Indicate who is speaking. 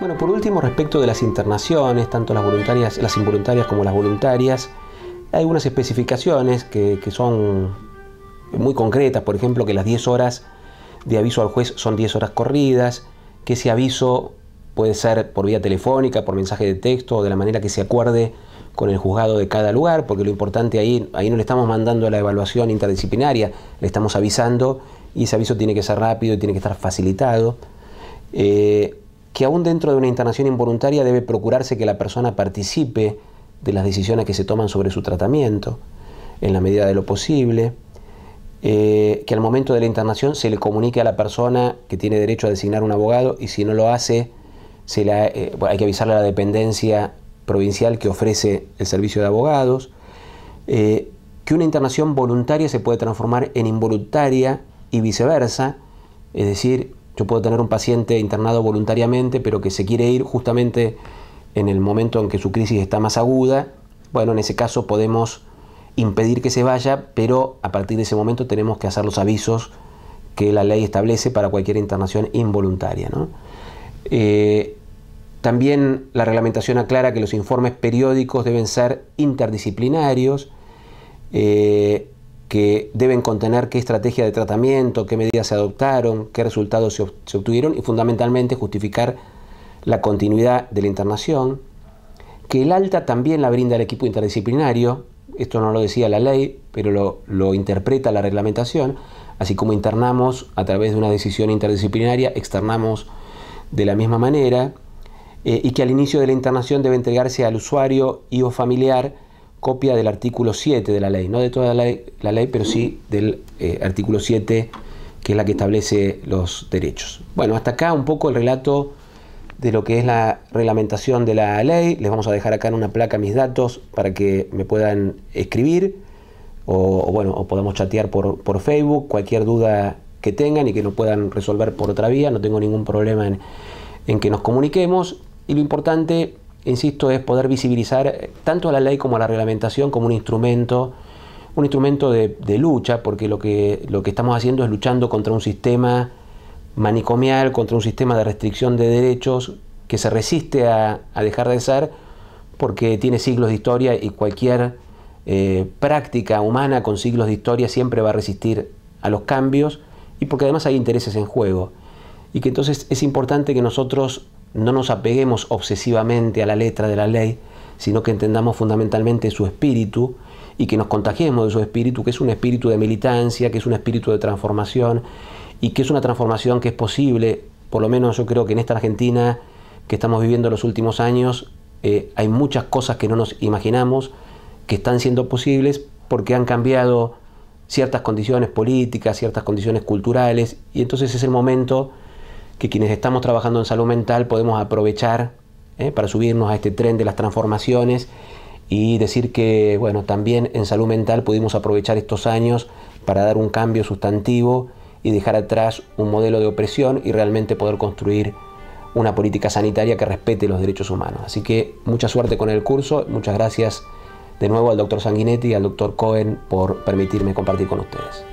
Speaker 1: Bueno, por último, respecto de las internaciones, tanto las voluntarias, las involuntarias como las voluntarias, hay algunas especificaciones que, son muy concretas, por ejemplo, que las 10 horas de aviso al juez son 10 horas corridas, que ese aviso puede ser por vía telefónica, por mensaje de texto o de la manera que se acuerde con el juzgado de cada lugar, porque lo importante ahí, ahí no le estamos mandando la evaluación interdisciplinaria, le estamos avisando y ese aviso tiene que ser rápido y tiene que estar facilitado. Eh, que aún dentro de una internación involuntaria debe procurarse que la persona participe de las decisiones que se toman sobre su tratamiento, en la medida de lo posible. Eh, que al momento de la internación se le comunique a la persona que tiene derecho a designar un abogado y si no lo hace, se eh, hay que avisarle a la dependencia provincial que ofrece el servicio de abogados. Eh, que una internación voluntaria se puede transformar en involuntaria y viceversa, es decir, yo puedo tener un paciente internado voluntariamente, pero que se quiere ir justamente en el momento en que su crisis está más aguda. Bueno, en ese caso podemos impedir que se vaya, pero a partir de ese momento tenemos que hacer los avisos que la ley establece para cualquier internación involuntaria. Eh, también la reglamentación aclara que los informes periódicos deben ser interdisciplinarios, eh, que deben contener qué estrategia de tratamiento, qué medidas se adoptaron, qué resultados se, obtuvieron y fundamentalmente justificar la continuidad de la internación, que el alta también la brinda el equipo interdisciplinario, esto no lo decía la ley, pero lo, interpreta la reglamentación, así como internamos a través de una decisión interdisciplinaria, externamos de la misma manera, eh, y que al inicio de la internación debe entregarse al usuario y o familiar copia del artículo 7 de la ley, no de toda la ley, pero sí del eh, artículo 7, que es la que establece los derechos. Bueno, hasta acá un poco el relato de lo que es la reglamentación de la ley. Les vamos a dejar acá en una placa mis datos para que me puedan escribir o, bueno, o podamos chatear por, por, Facebook, cualquier duda que tengan y que no puedan resolver por otra vía, no tengo ningún problema en, en que nos comuniquemos. Y lo importante, insisto, es poder visibilizar tanto a la ley como a la reglamentación como un instrumento, un instrumento de, lucha, porque lo que, lo que estamos haciendo es luchando contra un sistema manicomial contra un sistema de restricción de derechos que se resiste a, dejar de ser porque tiene siglos de historia y cualquier eh, práctica humana con siglos de historia siempre va a resistir a los cambios y porque además hay intereses en juego. Y que entonces es importante que nosotros no nos apeguemos obsesivamente a la letra de la ley, sino que entendamos fundamentalmente su espíritu y que nos contagiemos de su espíritu, que es un espíritu de militancia, que es un espíritu de transformación y que es una transformación que es posible, por lo menos yo creo que en esta Argentina que estamos viviendo los últimos años, eh, hay muchas cosas que no nos imaginamos que están siendo posibles porque han cambiado ciertas condiciones políticas, ciertas condiciones culturales, y entonces es el momento que quienes estamos trabajando en salud mental podemos aprovechar eh, para subirnos a este tren de las transformaciones y decir que, bueno, también en salud mental pudimos aprovechar estos años para dar un cambio sustantivo y dejar atrás un modelo de opresión y realmente poder construir una política sanitaria que respete los derechos humanos. Así que mucha suerte con el curso, muchas gracias de nuevo al doctor Sanguinetti y al doctor Cohen por permitirme compartir con ustedes.